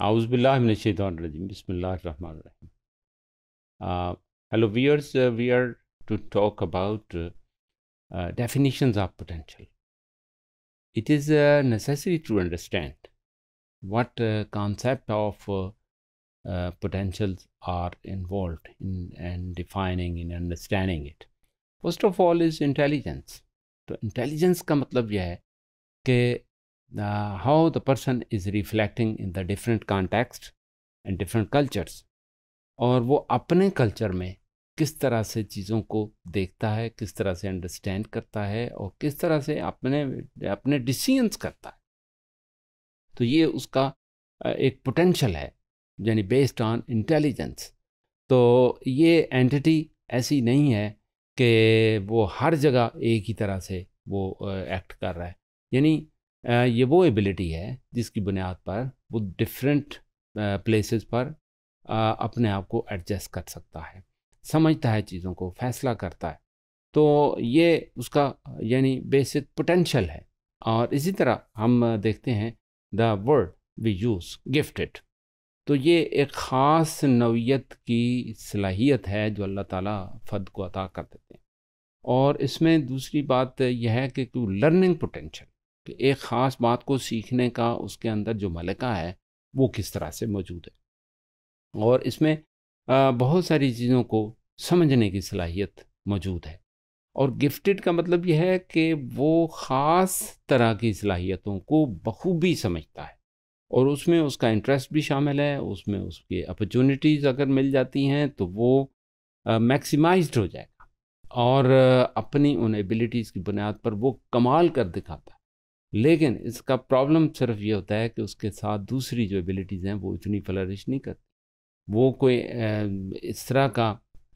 Auzubillahiminashaitanirajim. Bismillahirrahmanirrahim. Uh, hello viewers, uh, we are to talk about uh, uh, definitions of potential. It is uh, necessary to understand what uh, concept of uh, uh, potentials are involved in and defining in understanding it. First of all is intelligence. तो intelligence का मतलब यह है कि how the person is reflecting in the different context and different cultures और वो अपने culture में किस तरह से चीज़ों को देखता है, किस तरह से अंडरस्टैंड करता है और किस तरह से अपने अपने डिसीजंस करता है। तो ये उसका एक पोटेंशल है, यानी बेस्ड ऑन इंटेलिजेंस तो ये एंटिटी ऐसी नहीं है कि वो हर जगह एक ही तरह से वो एक्ट कर रहा है। यानी ये वो एबिलिटी है जिसकी बुनियाद पर, वो डिफरेंट प्लेसेस पर अपने आप को एडजस्ट कर सकता है। समझता है चीज़ों को, फैसला करता है। तो ये उसका, यानी बेसिक पोटेंशल है। और इसी तरह हम देखते हैं the word we use gifted तो ये एक ख़ास नौीयत की सलाहियत है जो अल्लाह ताला फ़द को अता कर देते हैं। और इसमें दूसरी बात यह है कि लर्निंग पोटेंशल कि एक ख़ास बात को सीखने का उसके अंदर जो मलका है, वो किस तरह से मौजूद है। और इसमें बहुत सारी चीज़ों को समझने की सलाहियत मौजूद है। और गिफ्टेड का मतलब यह है कि वो ख़ास तरह की सलाहियतों को बखूबी समझता है। और उसमें उसका इंटरेस्ट भी शामिल है, उसमें उसकी अपॉर्चुनिटीज़ अगर मिल जाती हैं तो वो मैक्सिमाइज्ड हो जाएगा। और अपनी उन एबिलिटीज़ की बुनियाद पर वो कमाल कर दिखाता है। लेकिन इसका प्रॉब्लम सिर्फ़ ये होता है कि उसके साथ दूसरी जो एबिलिटीज़ हैं वो इतनी फ्लरिश नहीं करती। वो कोई इस तरह का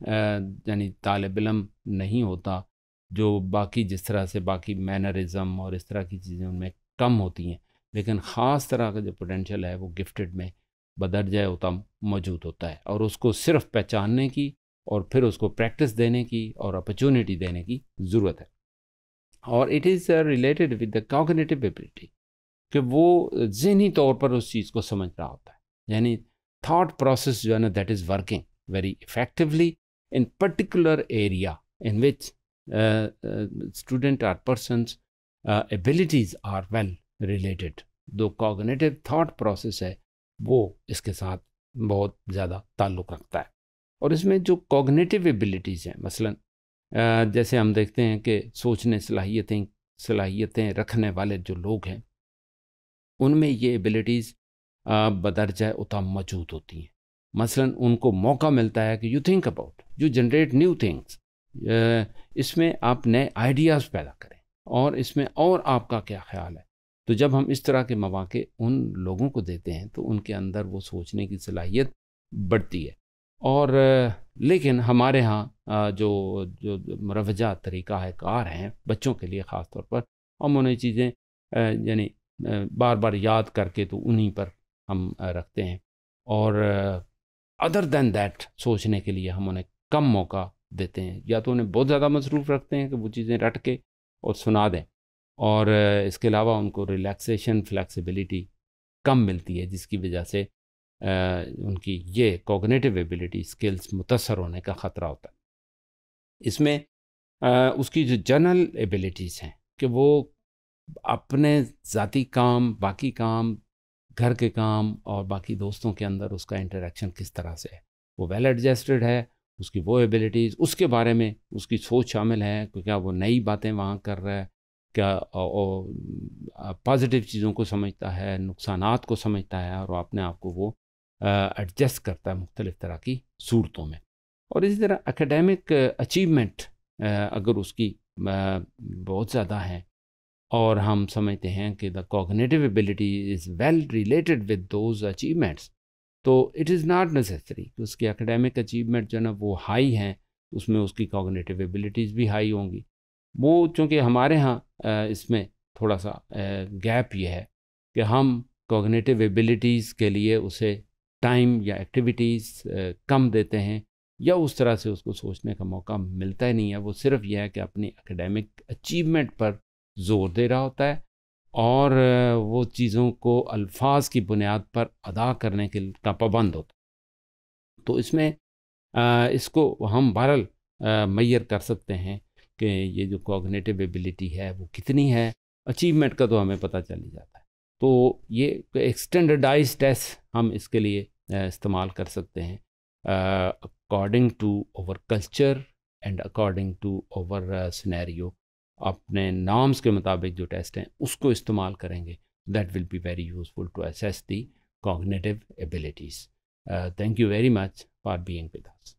यानी तालब इलम नहीं होता जो बाकी जिस तरह से बाकी मैनरिज़म और इस तरह की चीज़ें उनमें कम होती हैं। लेकिन ख़ास तरह का जो पोटेंशल है वो गिफ्टेड में बदरजा उत्तम मौजूद होता है और उसको सिर्फ़ पहचानने की और फिर उसको प्रैक्टिस देने की और अपॉर्चुनिटी देने की ज़रूरत है। और it is related with the cognitive ability कि वो जहनी तौर पर उस चीज़ को समझ रहा होता है। यानी थाट प्रोसेस जो है ना that is working very effectively in particular area in which student are persons abilities are well related to cognitive thought process है, वो इसके साथ बहुत ज़्यादा ताल्लुक़ रखता है। और इसमें जो कॉग्नेटिव एबिलिटीज़ हैं, मसलन जैसे हम देखते हैं कि सोचने, सलाहियतें सलाहियतें रखने वाले जो लोग हैं, उनमें ये एबिलिटीज़ बदरजा उतम मौजूद होती हैं। मसलन उनको मौका मिलता है कि you think about you generate new things इसमें आप नए आइडियाज़ पैदा करें और इसमें और आपका क्या ख्याल है? तो जब हम इस तरह के मौाक़े उन लोगों को देते हैं तो उनके अंदर वो सोचने की सलाहियत बढ़ती है। और लेकिन हमारे यहाँ जो जो मरवजा तरीका है, कार हैं, बच्चों के लिए ख़ास तौर पर, हम उन्हें चीज़ें यानी बार बार याद करके तो उन्हीं पर हम रखते हैं। और अदर दैन दैट सोचने के लिए हम उन्हें कम मौका देते हैं। या तो उन्हें बहुत ज़्यादा मसरूफ़ रखते हैं कि वो चीज़ें रट के और सुना दें। और, इसके अलावा उनको रिलैक्सेशन फ्लैक्सिबिलिटी कम मिलती है, जिसकी वजह से उनकी ये कोगनेटिव एबिलिटी स्किल्स मुतासर होने का ख़तरा होता है। इसमें उसकी जो जनरल एबिलिटीज़ हैं कि वो अपने ज़ाती काम, बाकी काम, घर के काम और बाकी दोस्तों के अंदर उसका इंटरेक्शन किस तरह से है। वो वेल एडजस्टेड है, उसकी वो एबिलिटीज़ उसके बारे में उसकी सोच शामिल है कि क्या वो नई बातें वहाँ कर रहा है, क्या पॉजिटिव चीज़ों को समझता है, नुकसानात को समझता है और अपने आप को वो एडजस्ट करता है मुख्तलिफ़ तरह की सूरतों में। और इसी तरह एकेडमिक अचीवमेंट अगर उसकी बहुत ज़्यादा है और हम समझते हैं कि the cognitive ability is well related with those achievements तो इट इज़ नॉट नेसेसरी कि उसकी एकेडमिक अचीवमेंट जो है ना वो हाई हैं, उसमें उसकी कॉग्नेटिव एबिलिटीज़ भी हाई होंगी। वो चूँकि हमारे यहाँ इसमें थोड़ा सा गैप ये है कि हम कॉग्नेटिव एबिलिटीज़ के लिए उसे टाइम या एक्टिविटीज़ कम देते हैं या उस तरह से उसको सोचने का मौका मिलता ही नहीं है। वो सिर्फ़ यह है कि अपनी एकेडमिक अचीवमेंट पर ज़ोर दे रहा होता है और वो चीज़ों को अल्फाज की बुनियाद पर अदा करने के का पाबंद होता है। तो इसमें इसको हम बहरल मैयर कर सकते हैं कि ये जो कॉग्नेटिव एबिलिटी है वो कितनी है। अचीवमेंट का तो हमें पता चल ही जाता है। तो ये एक स्टैंडर्डाइज टेस्ट हम इसके लिए इस्तेमाल कर सकते हैं। According to over culture and according to over scenario अपने नॉर्म्स के मुताबिक जो टेस्ट हैं, उसको इस्तेमाल करेंगे। That will be very useful to assess the cognitive abilities thank you very much for being with us